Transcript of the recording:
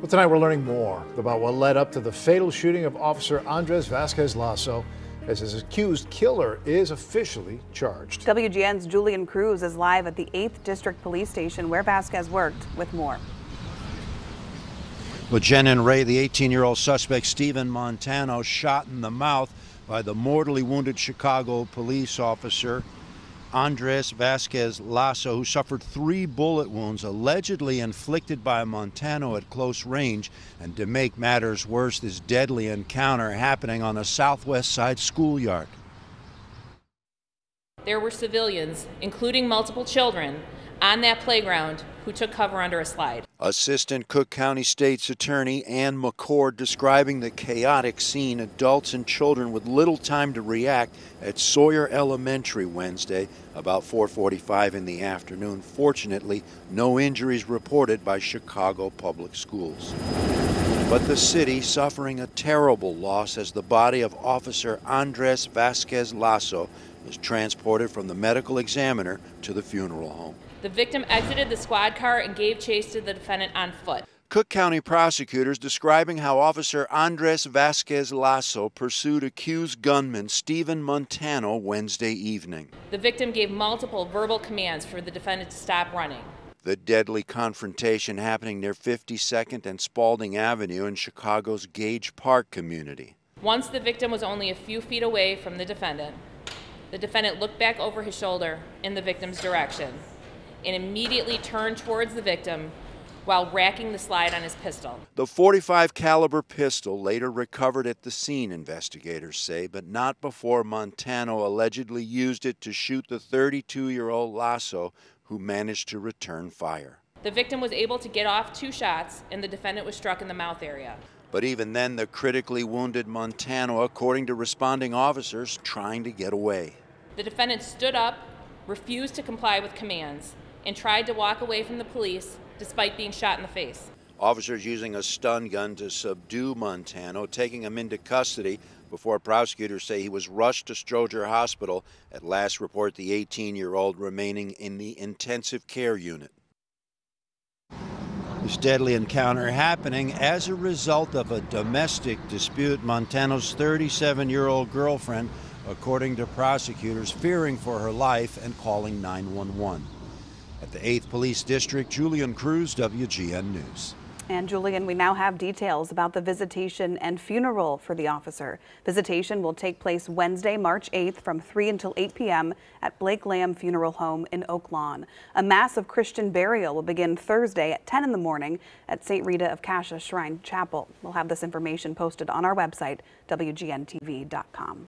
Well, tonight we're learning more about what led up to the fatal shooting of Officer Andrés Vásquez Lasso as his accused killer is officially charged. WGN's Julian Cruz is live at the 8th District Police Station where Vásquez worked with more. Well, Jen and Ray, the 18 year old suspect Stephen Montano, shot in the mouth by the mortally wounded Chicago police officer Andrés Vásquez Lasso, who suffered three bullet wounds allegedly inflicted by Montano at close range. And to make matters worse, this deadly encounter happening on a southwest side schoolyard. There were civilians, including multiple children, on that playground who took cover under a slide. Assistant Cook County State's Attorney Ann McCord describing the chaotic scene, adults and children with little time to react at Sawyer Elementary Wednesday about 4:45 in the afternoon. Fortunately, no injuries reported by Chicago Public Schools. But the city suffering a terrible loss as the body of Officer Andrés Vásquez Lasso is transported from the medical examiner to the funeral home. The victim exited the squad car and gave chase to the defendant on foot. Cook County prosecutors describing how Officer Andrés Vásquez Lasso pursued accused gunman Stephen Montano Wednesday evening. The victim gave multiple verbal commands for the defendant to stop running. The deadly confrontation happening near 52nd and Spaulding Avenue in Chicago's Gage Park community. Once the victim was only a few feet away from the defendant, the defendant looked back over his shoulder in the victim's direction and immediately turned towards the victim while racking the slide on his pistol. The 45 caliber pistol later recovered at the scene investigators say, but not before Montano allegedly used it to shoot the 32-year-old Lasso who managed to return fire. The victim was able to get off two shots and the defendant was struck in the mouth area. But even then the critically wounded Montano according to responding officers trying to get away. The defendant stood up, refused to comply with commands, and tried to walk away from the police despite being shot in the face. Officers using a stun gun to subdue Montano, taking him into custody before prosecutors say he was rushed to Stroger Hospital. At last report, the 18 year old remaining in the intensive care unit. This deadly encounter happening as a result of a domestic dispute. Montano's 37 year old girlfriend, according to prosecutors, fearing for her life and calling 911. At the 8th Police District, Julian Cruz, WGN News. And Julian, we now have details about the visitation and funeral for the officer. Visitation will take place Wednesday, March 8th from 3 until 8 p.m. at Blake Lamb Funeral Home in Oak Lawn. A mass of Christian burial will begin Thursday at 10 in the morning at St. Rita of Cascia Shrine Chapel. We'll have this information posted on our website, WGNTV.com.